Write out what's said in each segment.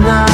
now.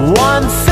One.